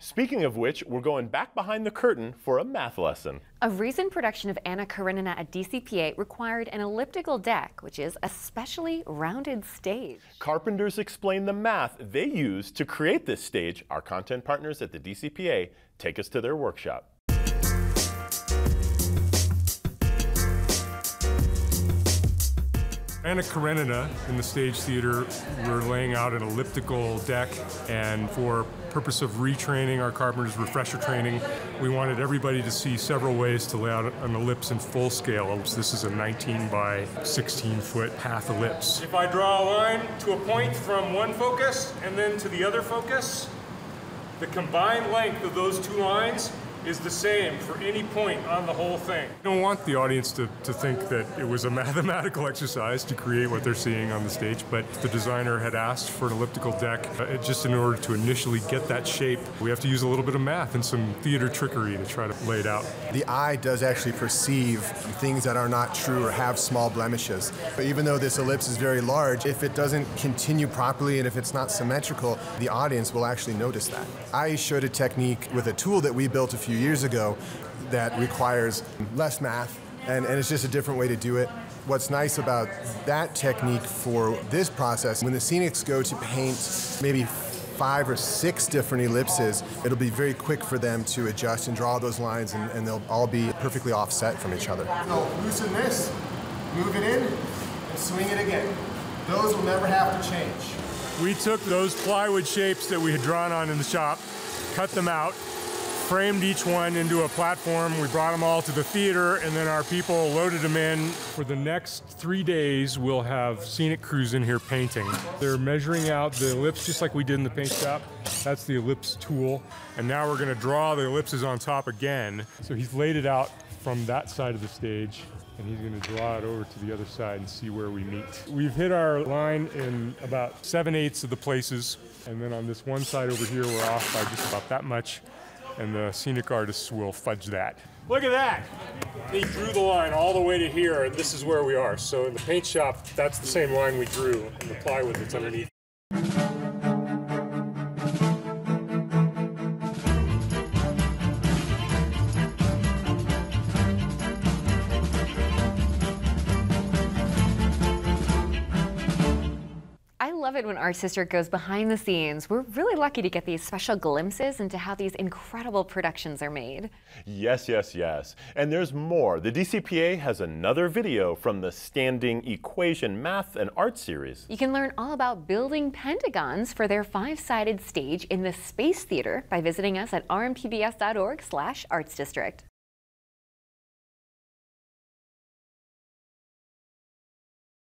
Speaking of which, we're going back behind the curtain for a math lesson. A recent production of Anna Karenina at DCPA required an elliptical deck, which is a specially rounded stage. Carpenters explain the math they used to create this stage. Our content partners at the DCPA take us to their workshop. Anna Karenina in the Stage Theater, we're laying out an elliptical deck, and for purpose of retraining our carpenters, refresher training, we wanted everybody to see several ways to lay out an ellipse in full scale. This is a 19 by 16 foot path ellipse. If I draw a line to a point from one focus and then to the other focus, the combined length of those two lines is the same for any point on the whole thing. I don't want the audience to, to think that it was a mathematical exercise to create what they're seeing on the stage, but the designer had asked for an elliptical deck uh, just in order to initially get that shape. We have to use a little bit of math and some theater trickery to try to lay it out. The eye does actually perceive things that are not true or have small blemishes. But even though this ellipse is very large, if it doesn't continue properly and if it's not symmetrical, the audience will actually notice that. I showed a technique with a tool that we built a few years ago that requires less math, and, and it's just a different way to do it. What's nice about that technique for this process, when the scenics go to paint maybe five or six different ellipses, it'll be very quick for them to adjust and draw those lines, and, and they'll all be perfectly offset from each other. So loosen this, move it in, and swing it again. Those will never have to change. We took those plywood shapes that we had drawn on in the shop, cut them out, framed each one into a platform. We brought them all to the theater, and then our people loaded them in. For the next three days, we'll have scenic crews in here painting. They're measuring out the ellipse just like we did in the paint shop. That's the ellipse tool. And now we're going to draw the ellipses on top again. So he's laid it out from that side of the stage and he's going to draw it over to the other side and see where we meet. We've hit our line in about seven eighths of the places, and then on this one side over here, we're off by just about that much and the scenic artists will fudge that. Look at that! He drew the line all the way to here, and this is where we are. So in the paint shop, that's the same line we drew, and the plywood that's underneath. Love it when our sister goes behind the scenes. We're really lucky to get these special glimpses into how these incredible productions are made. Yes, yes, yes. And there's more. The DCPA has another video from the Standing Equation Math and Art series. You can learn all about building pentagons for their five-sided stage in the Space Theater by visiting us at rmpbs.org slash artsdistrict.